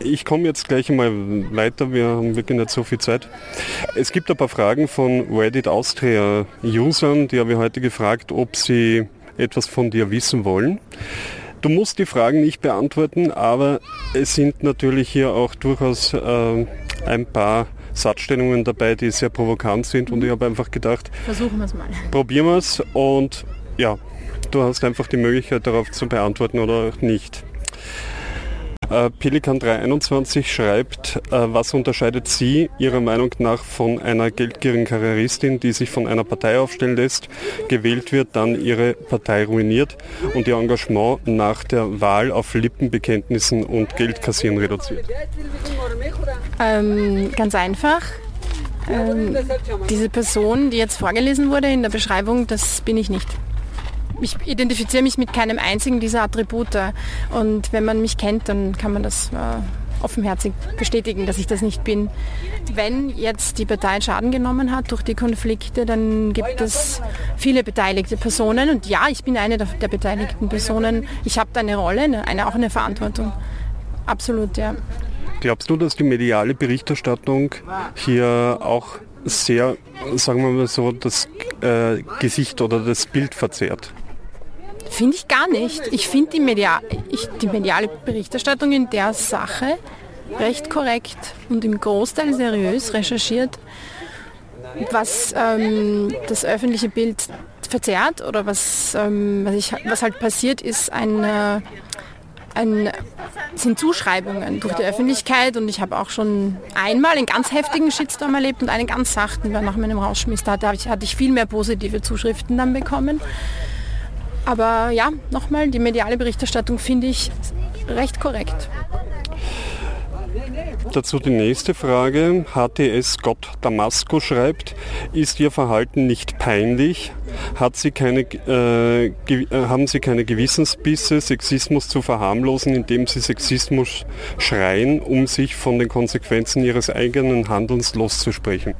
Ich komme jetzt gleich einmal weiter, wir haben wirklich nicht so viel Zeit. Es gibt ein paar Fragen von Reddit Austria Usern, die habe ich heute gefragt, ob sie etwas von dir wissen wollen. Du musst die Fragen nicht beantworten, aber es sind natürlich hier auch durchaus äh, ein paar Satzstellungen dabei, die sehr provokant sind und ich habe einfach gedacht, versuchen wir es mal. Probieren wir es und ja, du hast einfach die Möglichkeit darauf zu beantworten oder auch nicht. Äh, Pelikan 321 schreibt, äh, was unterscheidet Sie Ihrer Meinung nach von einer geldgierigen Karrieristin, die sich von einer Partei aufstellen lässt, gewählt wird, dann ihre Partei ruiniert und ihr Engagement nach der Wahl auf Lippenbekenntnissen und Geldkassieren reduziert? Ähm, ganz einfach. Ähm, diese Person, die jetzt vorgelesen wurde in der Beschreibung, das bin ich nicht ich identifiziere mich mit keinem einzigen dieser Attribute. Und wenn man mich kennt, dann kann man das äh, offenherzig bestätigen, dass ich das nicht bin. Wenn jetzt die Partei Schaden genommen hat durch die Konflikte, dann gibt es viele beteiligte Personen. Und ja, ich bin eine der, der beteiligten Personen. Ich habe da eine Rolle, eine, auch eine Verantwortung. Absolut, ja. Glaubst du, dass die mediale Berichterstattung hier auch sehr, sagen wir mal so, das äh, Gesicht oder das Bild verzerrt? Finde ich gar nicht. Ich finde die, Media die mediale Berichterstattung in der Sache recht korrekt und im Großteil seriös recherchiert. Was ähm, das öffentliche Bild verzerrt oder was, ähm, was, ich, was, halt passiert, ist ein, äh, ein, sind Zuschreibungen durch die Öffentlichkeit und ich habe auch schon einmal einen ganz heftigen Shitstorm erlebt und einen ganz sachten, weil nach meinem Rausschmiss da hatte ich, hatte ich viel mehr positive Zuschriften dann bekommen. Aber ja, nochmal, die mediale Berichterstattung finde ich recht korrekt. Dazu die nächste Frage. HTS Gott Damasco schreibt, ist Ihr Verhalten nicht peinlich? Hat sie keine, äh, äh, haben Sie keine Gewissensbisse, Sexismus zu verharmlosen, indem Sie Sexismus schreien, um sich von den Konsequenzen Ihres eigenen Handelns loszusprechen?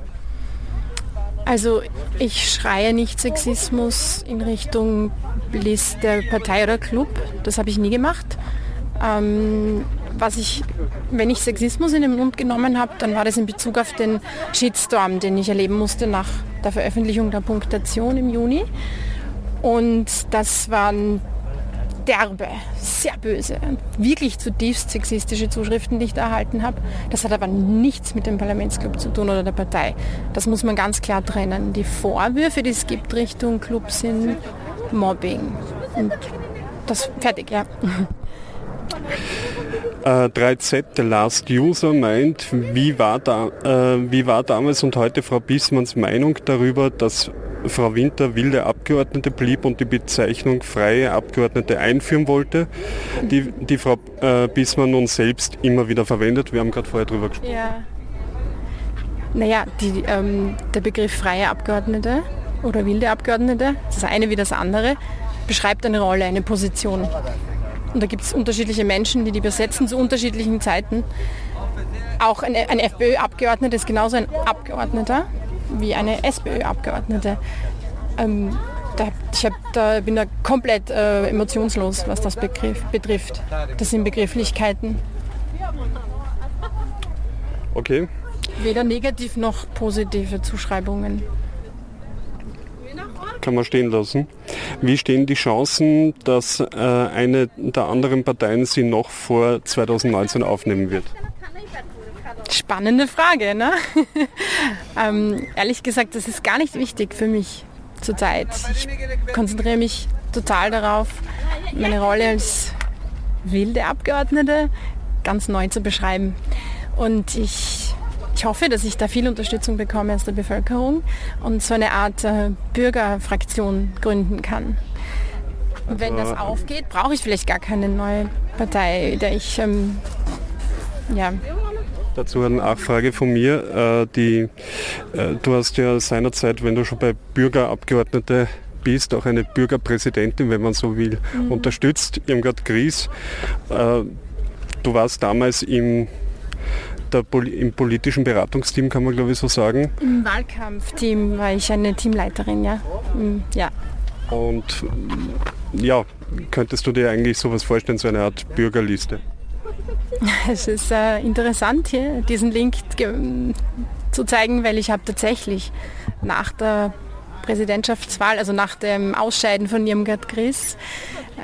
Also ich schreie nicht Sexismus in Richtung Liste Partei oder Club. Das habe ich nie gemacht. Ähm, was ich, wenn ich Sexismus in den Mund genommen habe, dann war das in Bezug auf den Shitstorm, den ich erleben musste nach der Veröffentlichung der Punktation im Juni. Und das waren derbe, sehr böse, wirklich zutiefst sexistische Zuschriften, die ich da erhalten habe. Das hat aber nichts mit dem Parlamentsclub zu tun oder der Partei. Das muss man ganz klar trennen. Die Vorwürfe, die es gibt Richtung Club, sind Mobbing. Und das fertig, ja. Äh, 3Z, der Last User, meint, wie war, da, äh, wie war damals und heute Frau Bismanns Meinung darüber, dass Frau Winter wilde Abgeordnete blieb und die Bezeichnung freie Abgeordnete einführen wollte, die, die Frau äh, Bismann nun selbst immer wieder verwendet. Wir haben gerade vorher drüber gesprochen. Ja. Naja, die, ähm, der Begriff freie Abgeordnete oder wilde Abgeordnete, das eine wie das andere, beschreibt eine Rolle, eine Position. Und da gibt es unterschiedliche Menschen, die die besetzen zu unterschiedlichen Zeiten. Auch ein, ein FPÖ-Abgeordneter ist genauso ein Abgeordneter wie eine SPÖ-Abgeordnete. Ähm, da, ich hab, da bin da komplett äh, emotionslos, was das Begriff, betrifft. Das sind Begrifflichkeiten. Okay. Weder negativ noch positive Zuschreibungen. Kann man stehen lassen. Wie stehen die Chancen, dass äh, eine der anderen Parteien sie noch vor 2019 aufnehmen wird? Spannende Frage, ne? ähm, ehrlich gesagt, das ist gar nicht wichtig für mich zurzeit. Ich konzentriere mich total darauf, meine Rolle als wilde Abgeordnete ganz neu zu beschreiben. Und ich, ich hoffe, dass ich da viel Unterstützung bekomme aus der Bevölkerung und so eine Art äh, Bürgerfraktion gründen kann. Und wenn das aufgeht, brauche ich vielleicht gar keine neue Partei, der ich ähm, ja, Dazu eine Nachfrage von mir. Äh, die, äh, du hast ja seinerzeit, wenn du schon bei Bürgerabgeordnete bist, auch eine Bürgerpräsidentin, wenn man so will, mhm. unterstützt, Irmgard Gries. Äh, du warst damals im, der, im politischen Beratungsteam, kann man glaube ich so sagen. Im Wahlkampfteam war ich eine Teamleiterin, ja. Mhm, ja. Und ja, könntest du dir eigentlich sowas vorstellen, so eine Art Bürgerliste? Es ist äh, interessant hier, diesen Link zu zeigen, weil ich habe tatsächlich nach der Präsidentschaftswahl, also nach dem Ausscheiden von Irmgard Gris,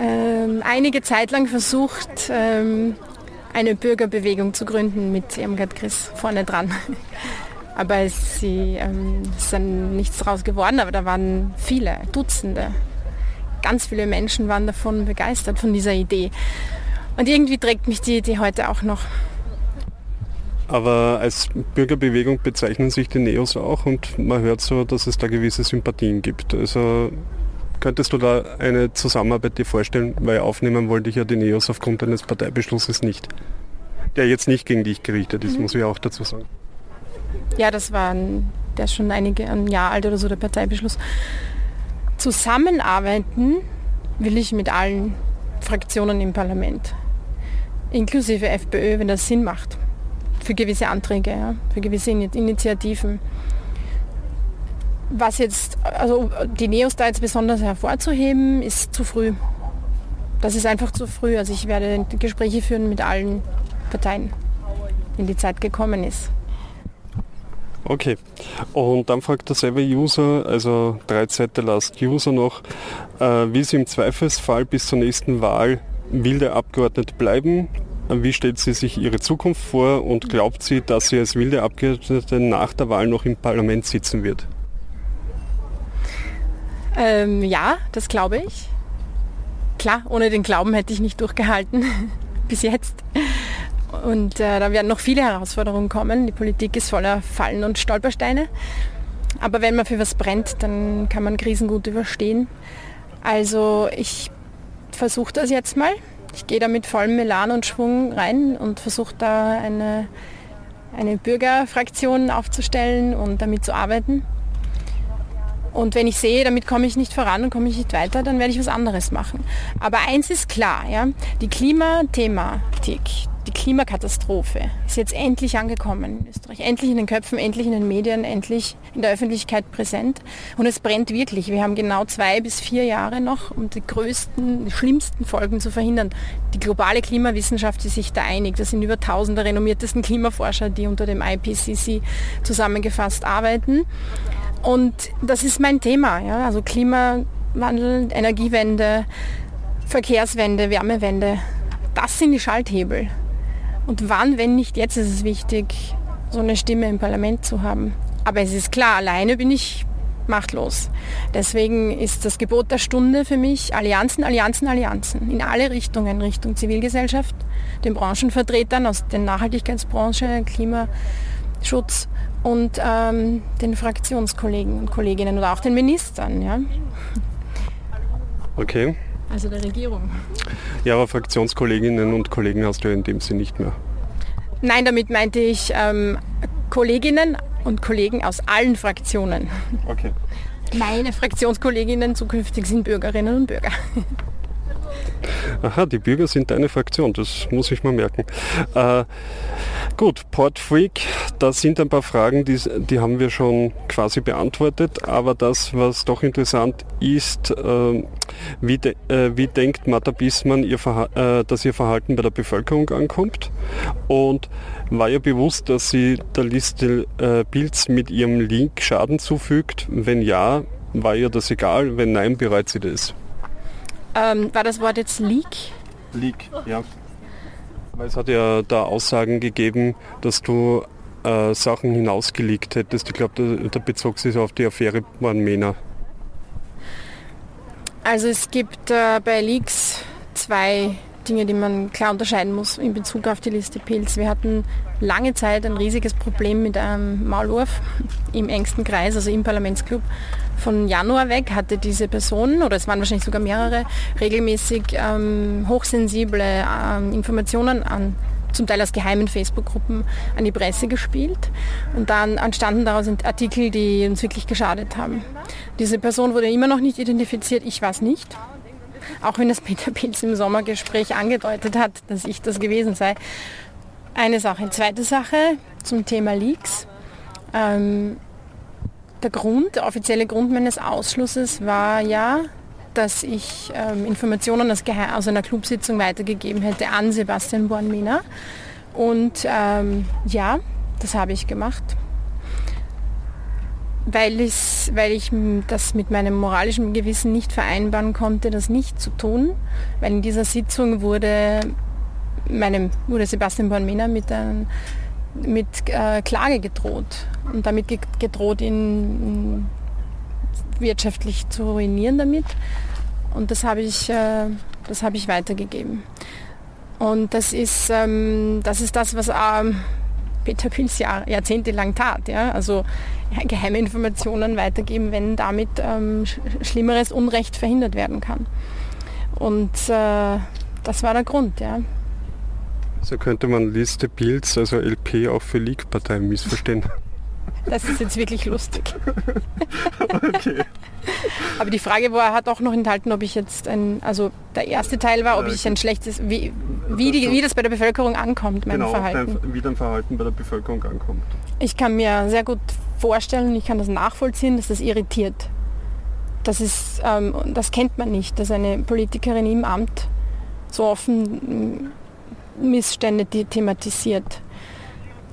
ähm, einige Zeit lang versucht, ähm, eine Bürgerbewegung zu gründen mit Irmgard Gris vorne dran. Aber sie, ähm, ist dann nichts daraus geworden, aber da waren viele, Dutzende, ganz viele Menschen waren davon begeistert, von dieser Idee. Und irgendwie trägt mich die Idee heute auch noch. Aber als Bürgerbewegung bezeichnen sich die Neos auch und man hört so, dass es da gewisse Sympathien gibt. Also könntest du da eine Zusammenarbeit dir vorstellen? Weil aufnehmen wollte ich ja die Neos aufgrund eines Parteibeschlusses nicht. Der jetzt nicht gegen dich gerichtet ist, mhm. muss ich auch dazu sagen. Ja, das war der schon einige, ein Jahr alt oder so, der Parteibeschluss. Zusammenarbeiten will ich mit allen Fraktionen im Parlament, inklusive FPÖ, wenn das Sinn macht für gewisse Anträge, ja, für gewisse Initiativen. Was jetzt, also die Neos da jetzt besonders hervorzuheben, ist zu früh. Das ist einfach zu früh. Also ich werde Gespräche führen mit allen Parteien, wenn die Zeit gekommen ist. Okay. Und dann fragt derselbe User, also 13. Last User noch, äh, will sie im Zweifelsfall bis zur nächsten Wahl wilde Abgeordnete bleiben wie stellt sie sich ihre Zukunft vor und glaubt sie, dass sie als wilde Abgeordnete nach der Wahl noch im Parlament sitzen wird? Ähm, ja, das glaube ich. Klar, ohne den Glauben hätte ich nicht durchgehalten bis jetzt. Und äh, da werden noch viele Herausforderungen kommen. Die Politik ist voller Fallen und Stolpersteine. Aber wenn man für was brennt, dann kann man Krisen gut überstehen. Also ich versuche das jetzt mal ich gehe da mit vollem Melan und Schwung rein und versuche da eine, eine Bürgerfraktion aufzustellen und damit zu arbeiten. Und wenn ich sehe, damit komme ich nicht voran und komme ich nicht weiter, dann werde ich was anderes machen. Aber eins ist klar, ja, die Klimathematik, die Klimakatastrophe ist jetzt endlich angekommen in Österreich. Endlich in den Köpfen, endlich in den Medien, endlich in der Öffentlichkeit präsent. Und es brennt wirklich. Wir haben genau zwei bis vier Jahre noch, um die größten, schlimmsten Folgen zu verhindern. Die globale Klimawissenschaft ist sich da einig. Das sind über tausende renommiertesten Klimaforscher, die unter dem IPCC zusammengefasst arbeiten. Und das ist mein Thema. Ja? Also Klimawandel, Energiewende, Verkehrswende, Wärmewende. Das sind die Schalthebel. Und wann, wenn nicht jetzt, ist es wichtig, so eine Stimme im Parlament zu haben. Aber es ist klar, alleine bin ich machtlos. Deswegen ist das Gebot der Stunde für mich Allianzen, Allianzen, Allianzen. In alle Richtungen, Richtung Zivilgesellschaft, den Branchenvertretern aus der Nachhaltigkeitsbranche, Klimaschutz und ähm, den Fraktionskollegen und Kolleginnen oder auch den Ministern. Ja. Okay. Also der Regierung. Ja, aber Fraktionskolleginnen und Kollegen hast du ja in dem Sinn nicht mehr. Nein, damit meinte ich ähm, Kolleginnen und Kollegen aus allen Fraktionen. Okay. Meine Fraktionskolleginnen zukünftig sind Bürgerinnen und Bürger. Aha, die Bürger sind deine Fraktion, das muss ich mal merken. Äh, gut, Portfreak, da sind ein paar Fragen, die, die haben wir schon quasi beantwortet, aber das, was doch interessant ist, äh, wie, de, äh, wie, denkt Martha Bissmann, ihr äh, dass ihr Verhalten bei der Bevölkerung ankommt? Und war ihr bewusst, dass sie der Liste äh, Bilds mit ihrem Link Schaden zufügt? Wenn ja, war ihr das egal? Wenn nein, bereut sie das? Ähm, war das Wort jetzt Leak? Leak, ja. Weil es hat ja da Aussagen gegeben, dass du äh, Sachen hinausgelegt hättest. Ich glaube, da, da bezog sich auf die Affäre Mena. Also es gibt äh, bei Leaks zwei Dinge, die man klar unterscheiden muss in Bezug auf die Liste Pilz. Wir hatten lange Zeit ein riesiges Problem mit einem Maulwurf im engsten Kreis, also im Parlamentsclub. Von Januar weg hatte diese Person, oder es waren wahrscheinlich sogar mehrere, regelmäßig ähm, hochsensible ähm, Informationen an zum Teil aus geheimen Facebook-Gruppen an die Presse gespielt. Und dann entstanden daraus Artikel, die uns wirklich geschadet haben. Diese Person wurde immer noch nicht identifiziert, ich es nicht. Auch wenn das Peter Pilz im Sommergespräch angedeutet hat, dass ich das gewesen sei. Eine Sache. Zweite Sache zum Thema Leaks. Ähm, der Grund, der offizielle Grund meines Ausschlusses war ja, dass ich ähm, Informationen aus, aus, einer Clubsitzung weitergegeben hätte an Sebastian Bornmina. Und ähm, ja, das habe ich gemacht weil, weil ich das mit meinem moralischen Gewissen nicht vereinbaren konnte, das nicht zu tun. Weil in dieser Sitzung wurde, meinem, wurde Sebastian Bornmena mit, ein, mit äh, Klage gedroht und damit gedroht, ihn wirtschaftlich zu ruinieren damit. Und das habe ich, äh, das ich weitergegeben. Und das ist, ähm, das, ist das, was ähm, Peter Kühns Jahr, jahrzehntelang tat. Ja? Also geheime Informationen weitergeben, wenn damit ähm, schlimmeres Unrecht verhindert werden kann. Und äh, das war der Grund. Ja. So könnte man Liste Bilds, also LP, auch für League-Partei missverstehen. Das ist jetzt wirklich lustig. okay. Aber die Frage war, hat auch noch enthalten, ob ich jetzt ein, also der erste Teil war, ob ich ein schlechtes, wie, wie, die, wie das bei der Bevölkerung ankommt, mein genau, Verhalten. Dein, wie dein Verhalten bei der Bevölkerung ankommt. Ich kann mir sehr gut vorstellen, ich kann das nachvollziehen, dass das irritiert. Das, ist, ähm, das kennt man nicht, dass eine Politikerin im Amt so offen Missstände thematisiert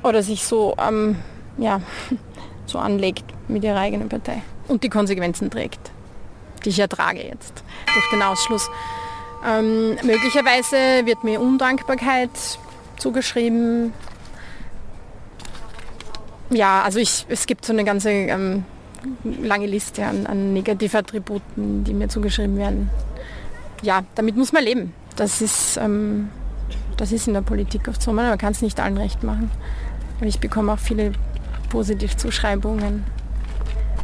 oder sich so, ähm, ja, so anlegt mit ihrer eigenen Partei und die Konsequenzen trägt, die ich ertrage jetzt durch den Ausschluss. Ähm, möglicherweise wird mir Undankbarkeit zugeschrieben. Ja, also ich, es gibt so eine ganze ähm, lange Liste an, an Negativattributen, die mir zugeschrieben werden. Ja, damit muss man leben. Das ist, ähm, das ist in der Politik oft so. Man kann es nicht allen recht machen. Aber ich bekomme auch viele Positivzuschreibungen.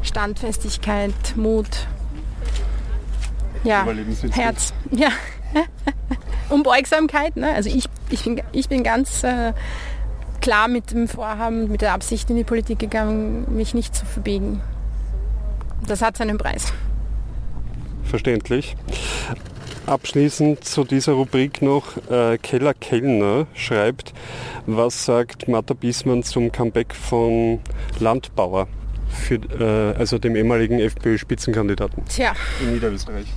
Standfestigkeit, Mut, ja, Herz, ja. Unbeugsamkeit. Ne? Also ich, ich, bin, ich bin ganz äh, klar mit dem Vorhaben, mit der Absicht in die Politik gegangen, mich nicht zu verbiegen. Das hat seinen Preis. Verständlich. Abschließend zu dieser Rubrik noch, äh, Keller Kellner schreibt, was sagt Martha Biesmann zum Comeback von Landbauer, für, äh, also dem ehemaligen FPÖ-Spitzenkandidaten Tja. in Niederösterreich?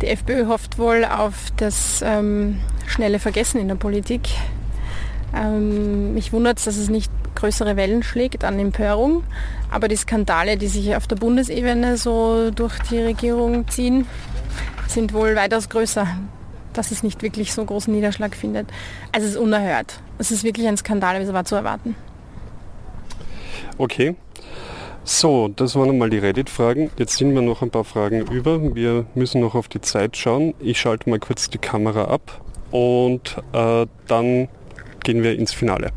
Die FPÖ hofft wohl auf das ähm, schnelle Vergessen in der Politik. Ähm, mich wundert es, dass es nicht größere Wellen schlägt an Empörung. Aber die Skandale, die sich auf der Bundesebene so durch die Regierung ziehen, sind wohl weitaus größer, dass es nicht wirklich so großen Niederschlag findet. Also es ist unerhört. Es ist wirklich ein Skandal, wie es war zu erwarten. Okay. So, das waren einmal die Reddit-Fragen. Jetzt sind mir noch ein paar Fragen über. Wir müssen noch auf die Zeit schauen. Ich schalte mal kurz die Kamera ab und äh, dann gehen wir ins Finale.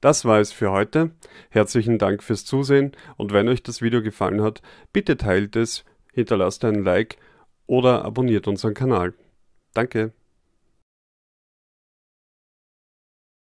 Das war es für heute. Herzlichen Dank fürs Zusehen und wenn euch das Video gefallen hat, bitte teilt es, hinterlasst einen Like oder abonniert unseren Kanal. Danke.